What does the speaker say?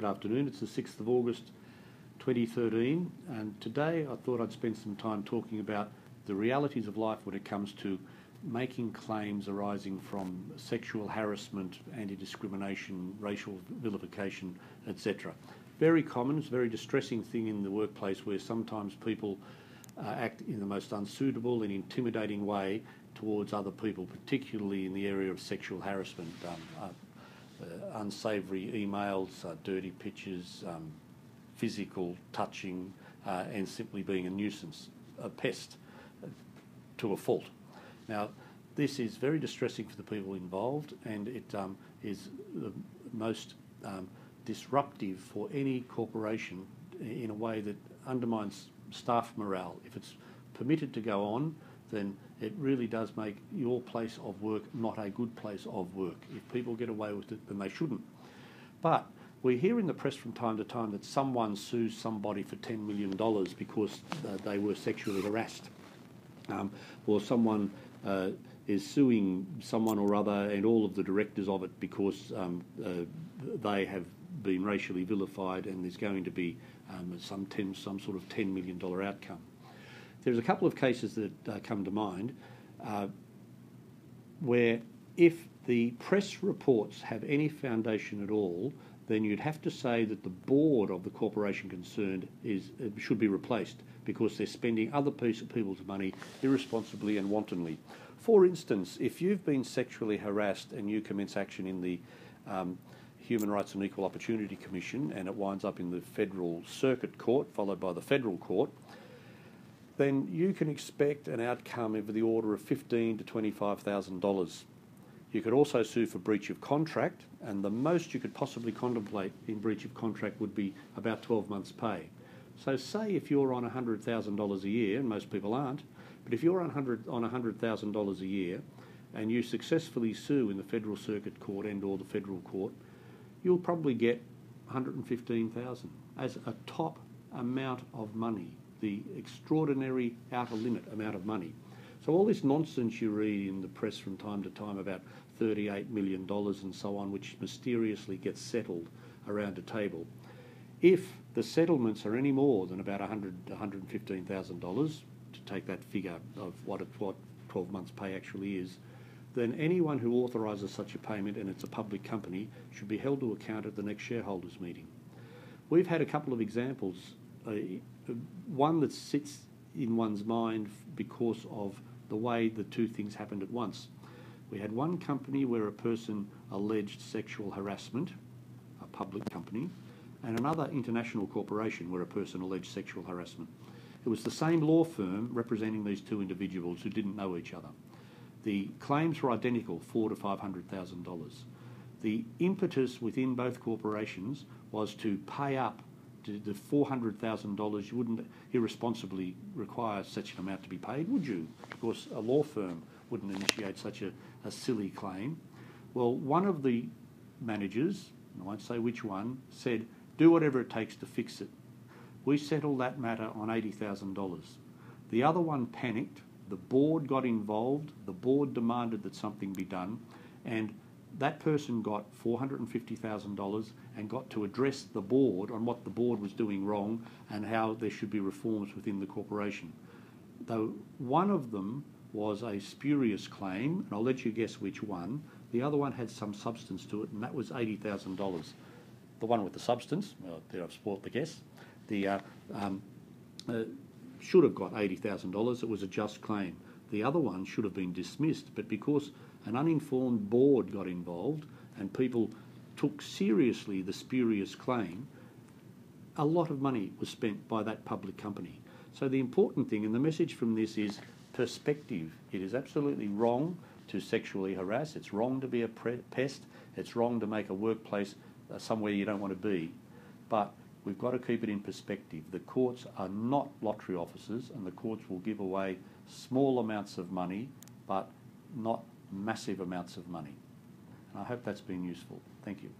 good afternoon. It's the 6th of August 2013, and today I thought I'd spend some time talking about the realities of life when it comes to making claims arising from sexual harassment, anti-discrimination, racial vilification, etc. Very common, it's a very distressing thing in the workplace where sometimes people uh, act in the most unsuitable and intimidating way towards other people, particularly in the area of sexual harassment. Um, uh, unsavoury emails, uh, dirty pictures, um, physical touching, uh, and simply being a nuisance, a pest uh, to a fault. Now, this is very distressing for the people involved, and it um, is the most um, disruptive for any corporation in a way that undermines staff morale. If it's permitted to go on, then it really does make your place of work not a good place of work. If people get away with it, then they shouldn't. But we hear in the press from time to time that someone sues somebody for $10 million because uh, they were sexually harassed, um, or someone uh, is suing someone or other and all of the directors of it because um, uh, they have been racially vilified and there's going to be um, some, ten, some sort of $10 million outcome. There's a couple of cases that uh, come to mind uh, where if the press reports have any foundation at all, then you'd have to say that the board of the corporation concerned is uh, should be replaced because they're spending other people's money irresponsibly and wantonly. For instance, if you've been sexually harassed and you commence action in the um, Human Rights and Equal Opportunity Commission and it winds up in the Federal Circuit Court, followed by the Federal Court, then you can expect an outcome of the order of fifteen to twenty-five thousand dollars. You could also sue for breach of contract, and the most you could possibly contemplate in breach of contract would be about 12 months' pay. So, say if you're on $100,000 a year, and most people aren't, but if you're on $100,000 a year and you successfully sue in the Federal Circuit Court and or the Federal Court, you'll probably get 115,000 as a top amount of money the extraordinary outer limit amount of money. So all this nonsense you read in the press from time to time about $38 million and so on, which mysteriously gets settled around a table, if the settlements are any more than about $100, $115,000, to take that figure of what, it, what 12 months pay actually is, then anyone who authorises such a payment and it's a public company should be held to account at the next shareholders meeting. We've had a couple of examples uh, one that sits in one's mind because of the way the two things happened at once. We had one company where a person alleged sexual harassment, a public company, and another international corporation where a person alleged sexual harassment. It was the same law firm representing these two individuals who didn't know each other. The claims were identical, four to five hundred thousand dollars. The impetus within both corporations was to pay up the $400,000, you wouldn't irresponsibly require such an amount to be paid, would you? Of course, a law firm wouldn't initiate such a, a silly claim. Well, one of the managers, I won't say which one, said, do whatever it takes to fix it. We settled that matter on $80,000. The other one panicked, the board got involved, the board demanded that something be done, and that person got $450,000 and got to address the board on what the board was doing wrong and how there should be reforms within the corporation. Though one of them was a spurious claim, and I'll let you guess which one, the other one had some substance to it, and that was $80,000. The one with the substance, well, there I've spoilt the guess, the, uh, um, uh, should have got $80,000. It was a just claim. The other one should have been dismissed, but because an uninformed board got involved and people took seriously the spurious claim, a lot of money was spent by that public company. So the important thing, and the message from this is perspective. It is absolutely wrong to sexually harass. It's wrong to be a pest. It's wrong to make a workplace uh, somewhere you don't want to be. But we've got to keep it in perspective. The courts are not lottery offices, and the courts will give away small amounts of money, but not massive amounts of money. And I hope that's been useful. Thank you.